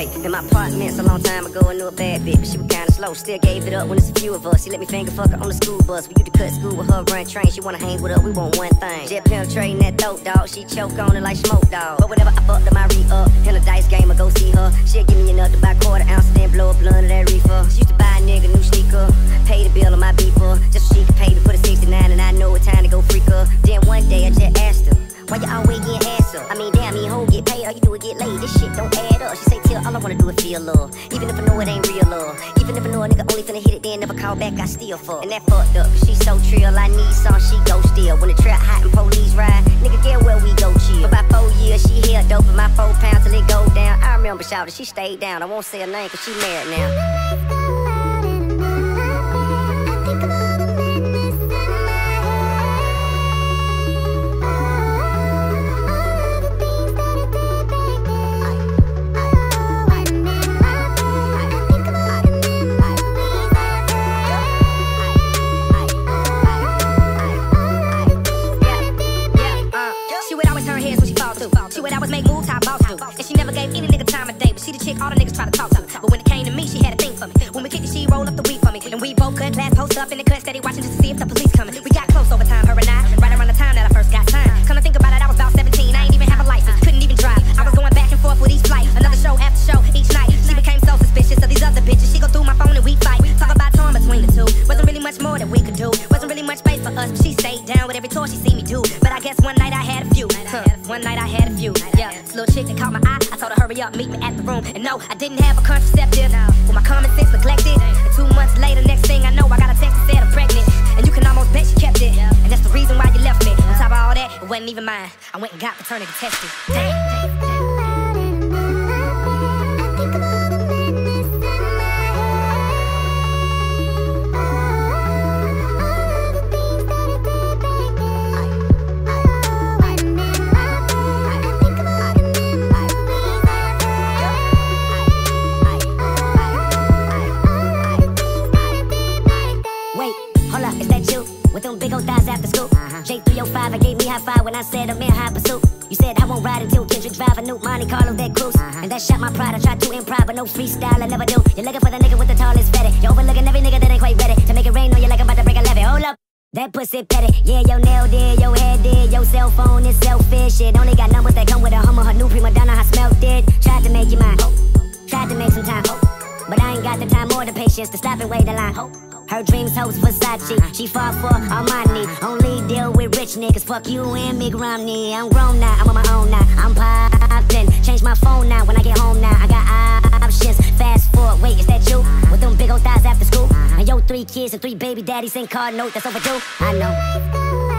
Hey, in my apartments a long time ago, I knew a bad bitch, but she was kinda slow. Still gave it up when it's a few of us. She let me finger fuck her on the school bus. We used to cut school with her, run train. She wanna hang with us, we want one thing. Jet penetrating that throat, dog. She choke on it like smoke, dog. But whenever I fucked her, my re up. In a dice game, I go see her. She'll give me enough to buy quarter ounce, then blow a blunt of that reefer. She used to buy a nigga new sneaker, I mean, damn, me hoe get paid, all you do is get laid. This shit don't add up. She say, Tip, all I wanna do is feel love. Even if I know it ain't real love. Even if I know a nigga only finna hit it, then never call back, I still fuck. And that fucked up, she so trill, I need some, she go still. When the trap hot and police ride, nigga, get where we go chill. For about four years, she held dope for my four pounds till it go down. I remember shouting, she stayed down. I won't say her name, cause she married now. She would always make moves how boss do. And she never gave any nigga time of day. But she the chick all the niggas try to talk to. But when it came to me, she had a thing for me. When we kicked it, she roll up the weed for me. And we both cut class, post up in the cut, steady watching just to see if the every tour she see me do. But I guess one night I had a few. Huh. One night I had a few. Yeah, this little chick that caught my eye. I told her hurry up, meet me at the room. And no, I didn't have a contraceptive. With my common sense neglected. And two months later, next thing I know, I got a text that said I'm pregnant. And you can almost bet she kept it. And that's the reason why you left me. On top of all that, it wasn't even mine. I went and got paternity tested. Damn. Them thighs after school. Uh-huh. J305, I gave me high five when I said I'm in high pursuit. You said I won't ride until Kendrick drive a new Monte Carlo that cruise. Uh-huh. And that shot my pride. I tried to improv, but no freestyle, I never do. You're looking for the nigga with the tallest fatty. You're overlooking every nigga that ain't quite ready to make it rain on you like I'm about to break a levee. Hold up. That pussy petty, yeah, your nail did, your head did, your cell phone is selfish. It only got numbers that come with a Hummer, her new prima donna, I smelt it. Tried to make you mine, tried to make some time, but I ain't got the time or the patience to stop and wait the line. Her dreams, hopes, Versace. She fought for Armani. Only deal with rich niggas. Fuck you and Mitt Romney. I'm grown now. I'm on my own now. I'm poppin'. Change my phone now when I get home now. I got options. Fast forward. Wait, is that you? With them big old thighs after school? And yo, three kids and three baby daddies ain't card note. That's overdue. I know.